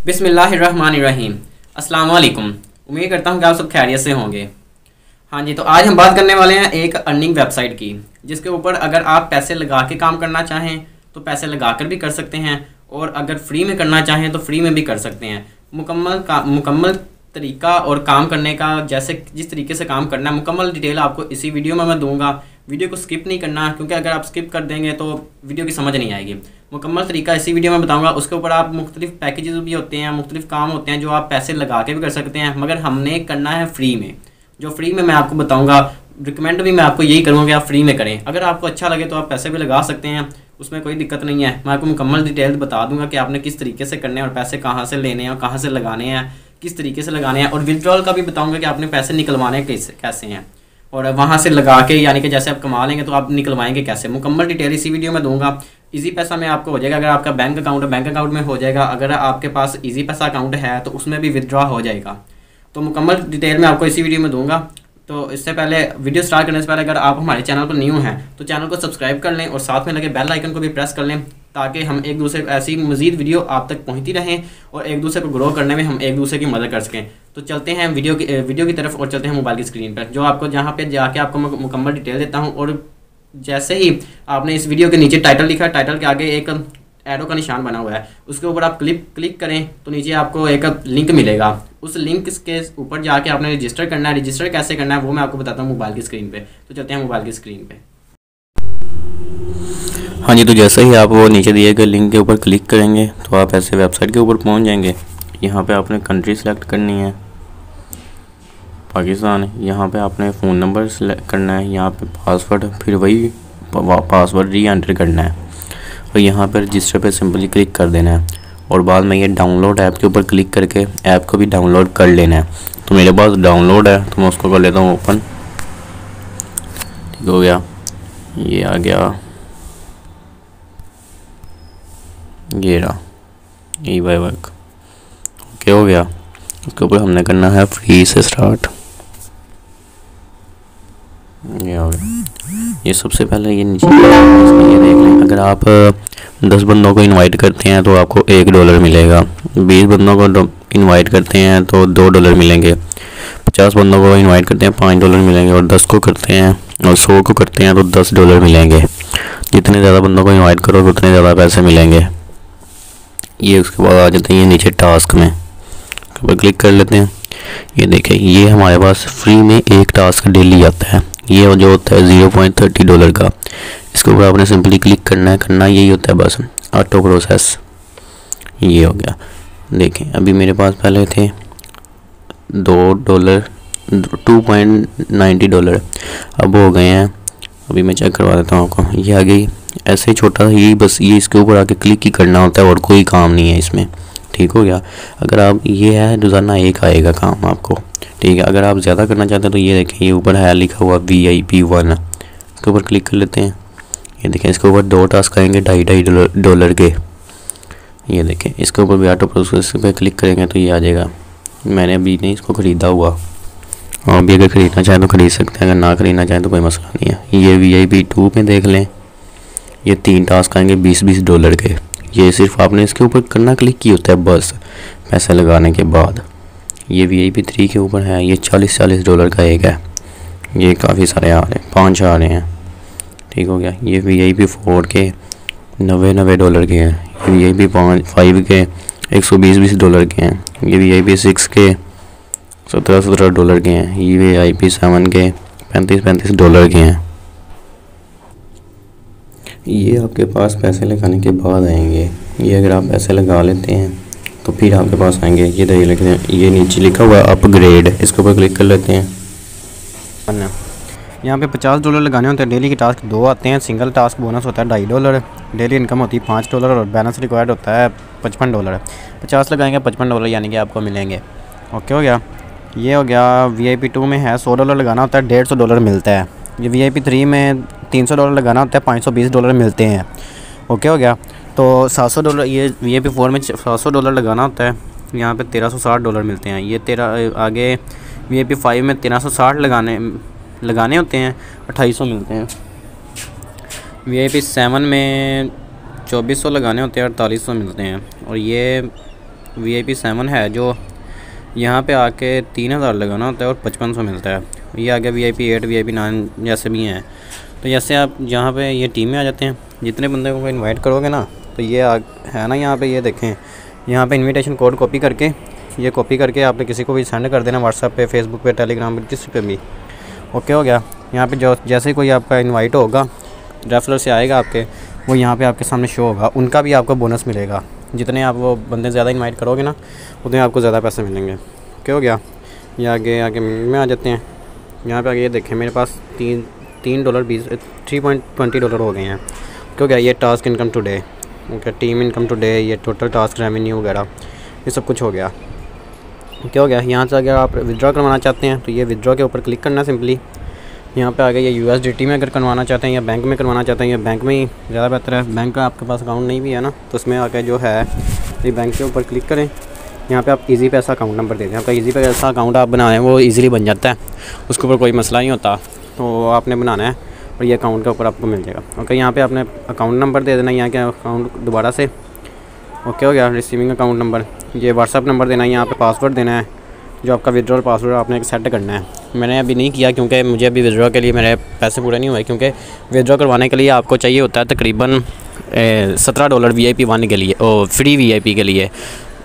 बिसमीम वालेकुम उम्मीद करता हूँ कि आप सब खैरियत से होंगे। हाँ जी तो आज हम बात करने वाले हैं एक अर्निंग वेबसाइट की, जिसके ऊपर अगर आप पैसे लगा के काम करना चाहें तो पैसे लगा कर भी कर सकते हैं, और अगर फ्री में करना चाहें तो फ्री में भी कर सकते हैं। मुकम्मल का, मुकम्मल तरीका और काम करने का, जैसे जिस तरीके से काम करना है, मुकम्मल डिटेल आपको इसी वीडियो में मैं दूँगा। वीडियो को स्किप नहीं करना, क्योंकि अगर आप स्किप कर देंगे तो वीडियो की समझ नहीं आएगी। मुकम्मल तरीका इसी वीडियो में बताऊँगा। उसके ऊपर आप मुख्तलिफ़ पैकेजेस भी होते हैं, मुख्तलिफ़ काम होते हैं, जो आप पैसे लगा के भी कर सकते हैं, मगर हमने करना है फ्री में। जो फ्री में मैं आपको बताऊँगा रिकमेंड भी मैं आपको यही करूँगा कि आप फ्री में करें। अगर आपको अच्छा लगे तो आप पैसे भी लगा सकते हैं, उसमें कोई दिक्कत नहीं है। मैं आपको मुकम्मल डिटेल बता दूँगा कि आपने किस तरीके से करने हैं और पैसे कहाँ से लेने हैं और कहाँ से लगाने हैं, किस तरीके से लगाने हैं। और विड्रॉल का भी बताऊँगा कि आपने पैसे निकलवाने कैसे कैसे हैं। और वहाँ से लगा के, यानी कि जैसे आप कमा लेंगे तो आप निकलवाएँगे कैसे? मुकम्मल डिटेल इसी वीडियो में दूँगा। इजी पैसा में आपको हो जाएगा। अगर आपका बैंक अकाउंट बैंक अकाउंट में हो जाएगा। अगर आपके पास इजी पैसा अकाउंट है तो उसमें भी विदड्रॉ हो जाएगा। तो मुकम्मल डिटेल में आपको इसी वीडियो में दूँगा। तो इससे पहले वीडियो स्टार्ट करने से पहले अगर आप हमारे चैनल पर न्यू हैं तो चैनल को सब्सक्राइब कर लें और साथ में लगे बेल आइकन को भी प्रेस कर लें, ताकि हम एक दूसरे ऐसी मजीद वीडियो आप तक पहुँचती रहें और एक दूसरे को ग्रो करने में हम एक दूसरे की मदद कर सकें। तो चलते हैं वीडियो की वीडियो की तरफ़ और चलते हैं मोबाइल की स्क्रीन पर, जो आपको जहाँ पर जाके आपको मुकम्मल डिटेल देता हूँ और जैसे ही आपने इस वीडियो के नीचे टाइटल लिखा, टाइटल के आगे एक एरो का निशान बना हुआ है। उसके ऊपर आप क्लिक क्लिक करें तो नीचे आपको एक लिंक मिलेगा। उस लिंक के ऊपर जाके आपने रजिस्टर करना है। रजिस्टर कैसे करना है वो मैं आपको बताता हूँ मोबाइल की स्क्रीन पे। तो चलते हैं मोबाइल की स्क्रीन पे। हाँ जी तो जैसे ही आप वो नीचे दिए गए लिंक के ऊपर क्लिक करेंगे तो आप ऐसे वेबसाइट के ऊपर पहुँच जाएँगे। यहाँ पे आपने कंट्री सेलेक्ट करनी है। पाकिस्तान, यहाँ पे आपने फ़ोन नंबर सेलेक्ट करना है। यहाँ पे पासवर्ड फिर वही पासवर्ड री एंटर करना है। और यहाँ पर रजिस्टर पे सिंपली क्लिक कर देना है। और बाद में ये डाउनलोड ऐप के ऊपर क्लिक करके ऐप को भी डाउनलोड कर लेना है। तो मेरे पास डाउनलोड है तो मैं उसको कर लेता हूँ ओपन ठीक हो गया। ये आ गया। ये रहा। ई बाई वर्क। ओके, हो गया। उसके ऊपर हमने करना है फ्री से स्टार्ट ये हो गया। ये सबसे पहले ये नीचे ये देख लें, अगर आप दस बंदों को इनवाइट करते हैं तो आपको एक डॉलर मिलेगा। बीस बंदों को इनवाइट करते हैं तो दो डॉलर मिलेंगे। पचास बंदों को इनवाइट करते हैं, पाँच डॉलर मिलेंगे और दस को करते हैं और सौ को करते हैं तो दस डॉलर मिलेंगे। जितने ज़्यादा बंदों को इनवाइट करो उतने ज़्यादा पैसे मिलेंगे। ये उसके बाद आ जाते हैं नीचे टास्क में। क्लिक कर लेते हैं। ये देखें, ये हमारे पास फ्री में एक टास्क डेली आता है। ये जो होता है ज़ीरो पॉइंट थर्टी डॉलर का, इसके ऊपर आपने सिंपली क्लिक करना है, करना यही होता है बस ऑटो प्रोसेस ये हो गया। देखें, अभी मेरे पास पहले थे दो dollar two point ninety dollar अब हो गए हैं। अभी मैं चेक करवा देता हूँ आपको। ये आ गई ऐसे ही छोटा ये बस ये इसके ऊपर आके क्लिक ही करना होता है और कोई काम नहीं है इसमें। ठीक हो गया। अगर आप, ये है, रोज़ाना एक आएगा काम आपको। ठीक है, अगर आप ज़्यादा करना चाहते हैं तो ये देखें, ये ऊपर है, लिखा हुआ वी आई पी वन इसके ऊपर क्लिक कर लेते हैं। ये देखें, इसके ऊपर दो टास्क आएँगे, ढाई ढाई डॉलर के। ये देखें, इसके ऊपर भी ऑटो प्रोसेस पे क्लिक करेंगे तो ये आ जाएगा। मैंने अभी नहीं इसको ख़रीदा हुआ। और अभी अगर ख़रीदना चाहें तो ख़रीद सकते हैं, अगर ना ख़रीदना चाहें तो कोई मसला नहीं है। ये वी आई पी टू में देख लें, ये तीन टास्क आएँगे बीस बीस डॉलर के। ये सिर्फ़ आपने इसके ऊपर करना क्लिक की होता है बस, पैसे लगाने के बाद। ये वी आई पी थ्री के ऊपर है, ये चालीस चालीस डॉलर का एक है। ये काफ़ी सारे आ रहे हैं, पाँच आ रहे हैं। ठीक हो गया, ये वी आई पी फोर के नबे नबे डॉलर के हैं, ये वी आई पी पाँच फाइव के एक सौ बीस बीस डॉलर के हैं, ये वी आई पी सिक्स के सत्रह सत्रह डॉलर के हैं, ये वी आई पी सेवन के पैंतीस पैंतीस डॉलर के हैं। ये आपके पास पैसे लगाने के बाद आएँगे। ये अगर आप पैसे लगा लेते हैं तो फिर आपके पास आएँगे। ये दही लिखते हैं ये नीचे लिखा हुआ है अपग्रेड इसके ऊपर क्लिक कर लेते हैं। यहाँ पे पचास डॉलर लगाने होते हैं। डेली के टास्क दो आते हैं। सिंगल टास्क बोनस होता है ढाई डॉलर डेली इनकम होती है पाँच डॉलर और बैलेंस रिक्वायर्ड होता है पचपन डॉलर पचास लगाएँगे, पचपन डॉलर यानी कि आपको मिलेंगे। ओके हो गया। ये हो गया वी आई पी टू में है। सौ डॉलर लगाना होता है, डेढ़ सौ डॉलर मिलता है। ये वी आई पी थ्री में तीन सौ डॉलर लगाना होता है, पाँच सौ बीस डॉलर मिलते हैं। ओके हो गया। तो सात सौ डॉलर, ये आई पी फोर में सात सौ डॉलर लगाना होता है। यहाँ पे तेरह सौ साठ डॉलर मिलते हैं। ये तेरह, आगे वी पी फाइव में तेरह सौ साठ लगाने लगाने होते हैं, अट्ठाईस सौ मिलते हैं। वी पी सेवन में चौबीस सौ लगाने होते हैं, अड़तालीस सौ मिलते हैं। और ये वी पी सेवन है जो यहाँ पे आके तीन हज़ार लगाना होता है और पचपन सौ मिलता है। ये आगे V I P eight V I P nine जैसे भी हैं। तो जैसे आप यहाँ पे ये टीम में आ जाते हैं, जितने बंदे को इनवाइट करोगे ना तो ये आ, है ना यहाँ पे ये देखें। यहाँ पे इनविटेशन कोड कॉपी करके ये कॉपी करके आपने किसी को भी सेंड कर देना व्हाट्सअप पे फेसबुक पे टेलीग्राम पे किसी पे भी। ओके हो गया। यहाँ पे जो जैसे ही कोई आपका इनवाइट होगा रेफलर से आएगा आपके वो यहाँ पे आपके सामने शो होगा। उनका भी आपको बोनस मिलेगा। जितने आप वो बंदे ज़्यादा इनवाइट करोगे ना उतने आपको ज़्यादा पैसे मिलेंगे। ओके हो गया। ये आगे आगे में आ जाते हैं। यहाँ पे आगे ये देखें मेरे पास तीन तीन डॉलर बीस थ्री पॉइंट ट्वेंटी डॉलर हो गए हैं। क्यों गया। ये task income today okay team income today ये टोटल टास्क रेवेन्यू वगैरह, ये सब कुछ हो गया। क्या हो गया? यहाँ से अगर आप विदड्रॉ करवाना चाहते हैं तो ये विदड्रॉ के ऊपर क्लिक करना सिंपली यहाँ पे आगे ये यू में अगर करवाना चाहते हैं या बैंक में करवाना चाहते हैं, या बैंक में ही ज़्यादा बेहतर है। बैंक का आपके पास अकाउंट नहीं भी है ना तो उसमें आके जो है, ये बैंक के ऊपर क्लिक करें। यहाँ पे आप इजी पैसा अकाउंट नंबर दे दें। आपका इजी पैसा अकाउंट आप बनाएँ, वो इजीली बन जाता है। उसके ऊपर कोई मसला नहीं होता तो आपने बनाना है। और ये अकाउंट के ऊपर आपको मिल जाएगा। ओके यहाँ पे आपने अकाउंट नंबर दे देना यहाँ के अकाउंट दोबारा से। ओके हो गया रिसीविंग अकाउंट नंबर ये व्हाट्सअप नंबर देना है, यहाँ पे पासवर्ड देना है, जो आपका विड्रॉल पासवर्ड आपने सेट करना है। मैंने अभी नहीं किया क्योंकि मुझे अभी विड्रॉ के लिए मेरे पैसे पूरे नहीं हुए, क्योंकि विड्रॉ करवाने के लिए आपको चाहिए होता है तकरीबन सत्रह dollar V I P one के लिए, ओ फ्री वी आई पी के लिए।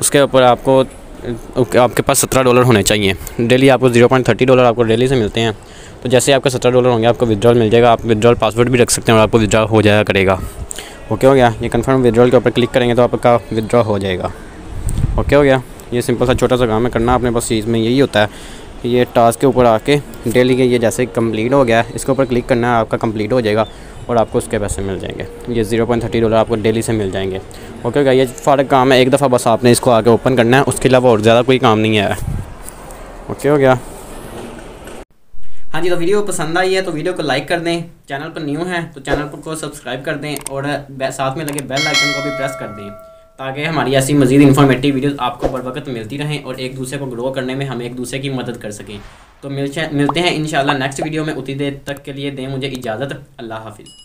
उसके ऊपर आपको, आपके पास सत्रह डॉलर होने चाहिए। डेली आपको ज़ीरो पॉइंट थर्टी डॉलर आपको डेली से मिलते हैं। तो जैसे आपका सत्रह डॉलर होंगे, आपको विड्रॉल मिल जाएगा। आप विड्रॉल पासवर्ड भी रख सकते हैं और आपको विड्रॉ हो जाया करेगा। ओके हो गया। ये कन्फर्म विड्रॉल के ऊपर क्लिक करेंगे तो आपका विड्रॉ हो जाएगा। ओके हो गया। ये सिंपल सा छोटा सा काम है करना। अपने पास चीज़ में यही होता है कि ये टास्क के ऊपर आके डेली के ये जैसे कंप्लीट हो गया है, इसके ऊपर क्लिक करना है, आपका कंप्लीट हो जाएगा और आपको उसके पैसे मिल जाएँगे। ये ज़ीरो पॉइंट थर्टी डॉलर आपको डेली से मिल जाएँगे। ओके क्या ये फ़र्क काम है। एक दफ़ा बस आपने इसको आके ओपन करना है। उसके अलावा और ज़्यादा कोई काम नहीं है। ओके हो गया। हाँ जी तो वीडियो पसंद आई है तो वीडियो को लाइक कर दें। चैनल पर न्यू है तो चैनल को सब्सक्राइब कर दें और साथ में लगे बेल आइकन को भी प्रेस कर दें ताकि हमारी ऐसी मजीद इन्फॉर्मेटिव वीडियोस आपको बर वक्त मिलती रहें और एक दूसरे को ग्रो करने में हम एक दूसरे की मदद कर सकें। तो मिलते हैं इन नेक्स्ट वीडियो में। उतनी देर तक के लिए दें मुझे इजाज़त। अल्लाह हाफिज़।